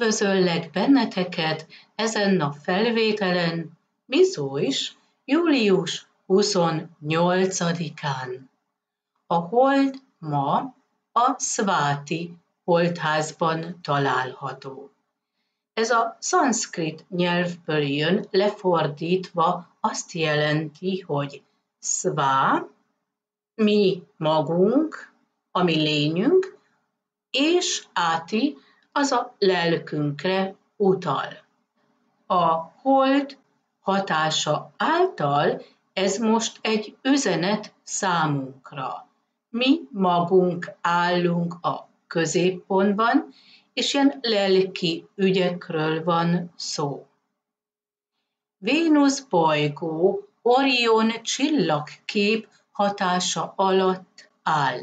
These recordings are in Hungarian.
Üdvözöllek benneteket ezen nap felvételen, Mizó is, július 28-án. A hold ma a Szváti holdházban található. Ez a szanszkrit nyelvből jön, lefordítva azt jelenti, hogy szvá, mi magunk, ami lényünk, és áti, az a lelkünkre utal. A hold hatása által ez most egy üzenet számunkra. Mi magunk állunk a középpontban, és ilyen lelki ügyekről van szó. Vénusz bolygó Orion csillagkép hatása alatt áll.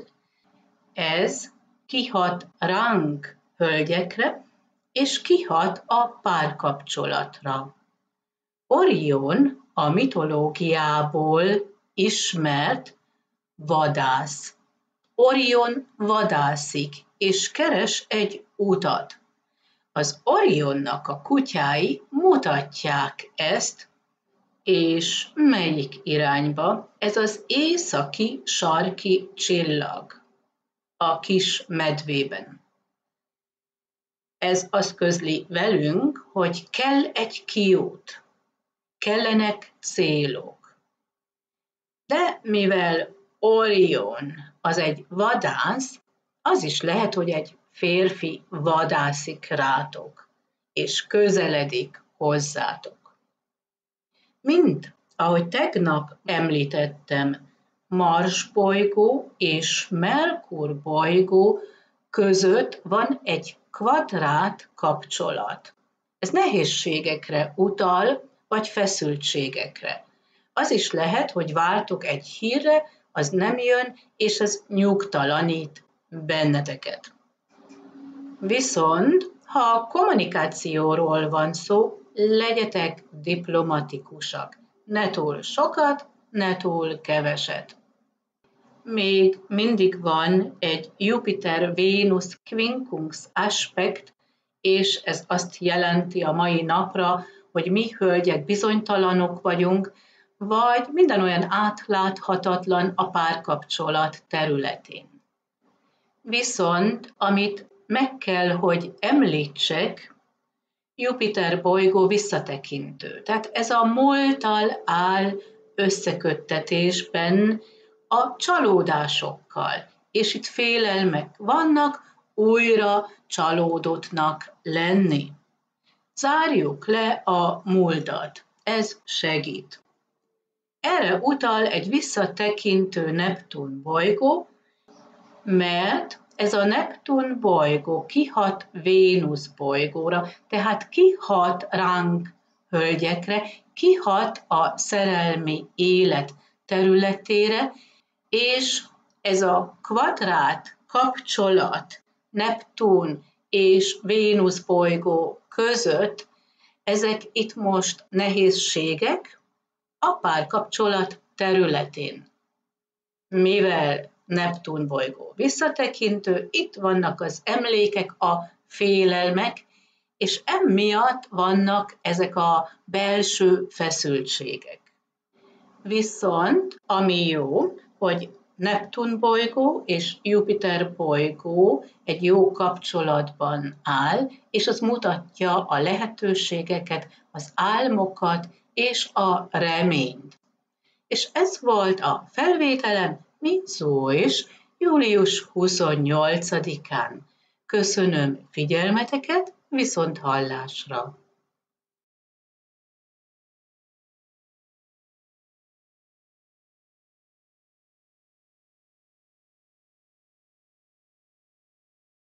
Ez kihat ránk hölgyekre, és kihat a párkapcsolatra. Orion a mitológiából ismert vadász. Orion vadászik, és keres egy utat. Az Orionnak a kutyái mutatják ezt, és melyik irányba? Ez az északi sarki csillag a kis medvében. Ez azt közli velünk, hogy kell egy kiút, kellenek célok. De mivel Orion az egy vadász, az is lehet, hogy egy férfi vadászik rátok, és közeledik hozzátok. Mint ahogy tegnap említettem, Mars bolygó és Merkur bolygó között van egy kvadrát kapcsolat. Ez nehézségekre utal, vagy feszültségekre. Az is lehet, hogy váltok egy hírre, az nem jön, és ez nyugtalanít benneteket. Viszont, ha a kommunikációról van szó, legyetek diplomatikusak. Ne túl sokat, ne túl keveset még mindig van egy Jupiter-Vénusz quincunx aspekt, és ez azt jelenti a mai napra, hogy mi hölgyek bizonytalanok vagyunk, vagy minden olyan átláthatatlan a párkapcsolat területén. Viszont, amit meg kell, hogy említsek, Jupiter bolygó visszatekintő. Tehát ez a múltal áll összeköttetésben, a csalódásokkal. És itt félelmek vannak, újra csalódottnak lenni. Zárjuk le a múltat. Ez segít. Erre utal egy visszatekintő Neptun bolygó, mert ez a Neptun bolygó kihat Vénusz bolygóra, tehát kihat ránk hölgyekre, kihat a szerelmi élet területére, és ez a kvadrát kapcsolat Neptun és Vénusz bolygó között, ezek itt most nehézségek a párkapcsolat területén. Mivel Neptun bolygó visszatekintő, itt vannak az emlékek, a félelmek, és emiatt vannak ezek a belső feszültségek. Viszont ami jó, hogy Neptun bolygó és Jupiter bolygó egy jó kapcsolatban áll, és az mutatja a lehetőségeket, az álmokat és a reményt. És ez volt a felvételem, mi szó is, július 28-án. Köszönöm figyelmeteket, viszont hallásra!